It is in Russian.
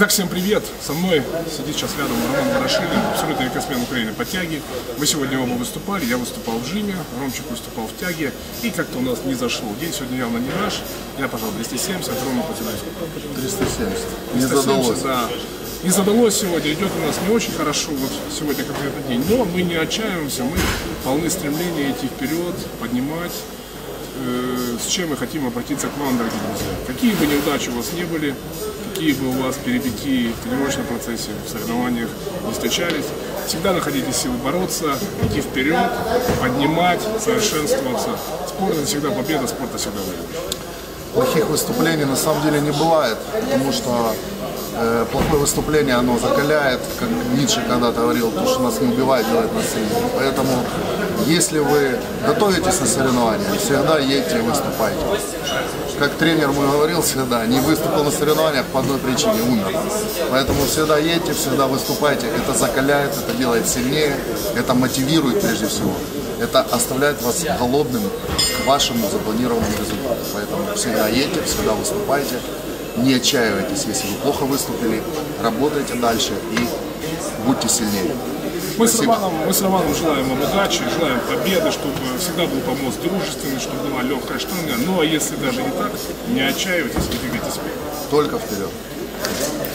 Итак, всем привет! Со мной сидит сейчас рядом Роман Ворошилин, абсолютный рекордсмен Украины по тяге. Мы сегодня оба выступали, я выступал в жиме, Ромчик выступал в тяге, и как-то у нас не зашло. День сегодня явно не наш. Я, пожалуй, 270, Рома по 370. Не 370, задалось. да. Не задалось сегодня, идет у нас не очень хорошо, вот сегодня конкретный день. Но мы не отчаиваемся, мы полны стремления идти вперед, поднимать. Э, с чем мы хотим обратиться к вам, дорогие друзья. Какие бы неудачи у вас не были, какие бы у вас перипетии в тренировочном процессе, в соревнованиях не встречались, всегда находите силы бороться, идти вперед, поднимать, совершенствоваться. Спорт всегда победа, спорт всегда выигрыш. Плохих выступлений на самом деле не бывает, потому что плохое выступление, оно закаляет, как Ницше когда-то говорил, то, что нас не убивает, делает нас сильнее. Поэтому, если вы готовитесь на соревнования, всегда едьте и выступайте. Как тренер мой говорил всегда, не выступил на соревнованиях по одной причине, умер. Поэтому всегда едьте, всегда выступайте. Это закаляет, это делает сильнее, это мотивирует прежде всего. Это оставляет вас голодным к вашему запланированному результату. Поэтому всегда едьте, всегда выступайте. Не отчаивайтесь, если вы плохо выступили. Работайте дальше и будьте сильнее. Мы с. Романом, мы с Романом желаем вам удачи, желаем победы, чтобы всегда был помост дружественный, чтобы была легкая штанга. Ну а если даже не так, не отчаивайтесь и двигайтесь вперед. Только вперед.